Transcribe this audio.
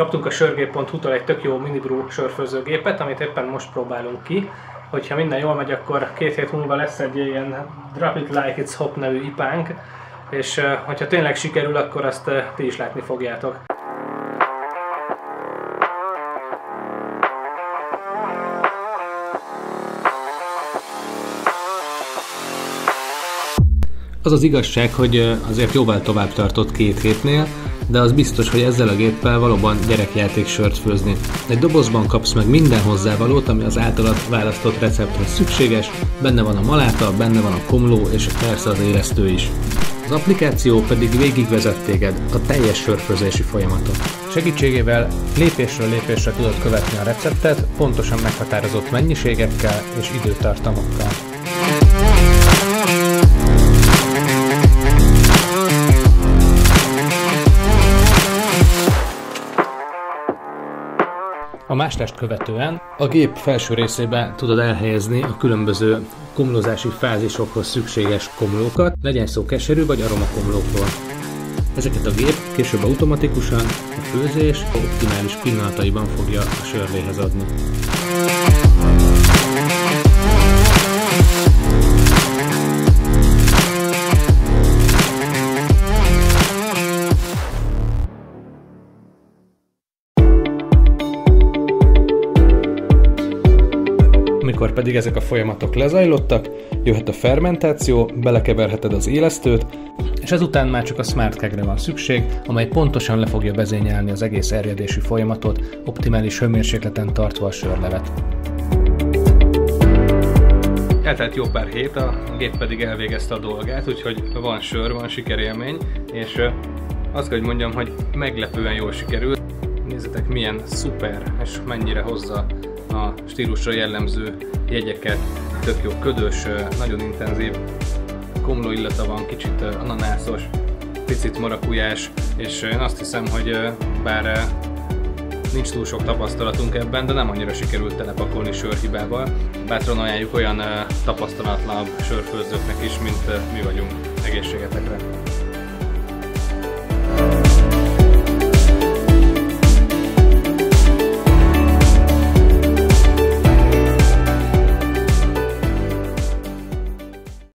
Kaptunk a sörgép.hu-tól egy tök jó minibrew sörfőzőgépet, amit éppen most próbálunk ki. Hogyha minden jól megy, akkor két hét múlva lesz egy ilyen Drop It Like It's Hop nevű ipánk, és hogyha tényleg sikerül, akkor azt ti is látni fogjátok. Az az igazság, hogy azért jóval tovább tartott két hétnél, de az biztos, hogy ezzel a géppel valóban gyerekjáték sört főzni. Egy dobozban kapsz meg minden hozzávalót, ami az általad választott recepthez szükséges, benne van a maláta, benne van a komló és persze az éreztő is. Az applikáció pedig végigvezet téged a teljes sörfőzési folyamaton. Segítségével lépésről lépésre tudod követni a receptet, pontosan meghatározott mennyiségekkel és időtartamokkal. A mástest követően a gép felső részében tudod elhelyezni a különböző komlózási fázisokhoz szükséges komlókat, legyen szó keserű vagy aromakomlókról. Ezeket a gép később automatikusan a főzés optimális pillanataiban fogja a sörléhez adni. Amikor pedig ezek a folyamatok lezajlottak, jöhet a fermentáció, belekeverheted az élesztőt, és ezután már csak a smart kegre van szükség, amely pontosan le fogja vezényelni az egész erjedési folyamatot, optimális hőmérsékleten tartva a sörlevet. Eltelt jó pár hét, a gép pedig elvégezte a dolgát, úgyhogy van sör, van sikerélmény, és azt kell, hogy mondjam, hogy meglepően jól sikerült. Nézzetek milyen szuper, és mennyire hozza a stílusra jellemző jegyeket, tök jó ködös, nagyon intenzív komló illata van, kicsit ananászos, picit marakujás, és én azt hiszem, hogy bár nincs túl sok tapasztalatunk ebben, de nem annyira sikerült telepakolni sörhibával. Bátran ajánljuk olyan tapasztalatlanabb sörfőzőknek is, mint mi vagyunk. Egészségetekre!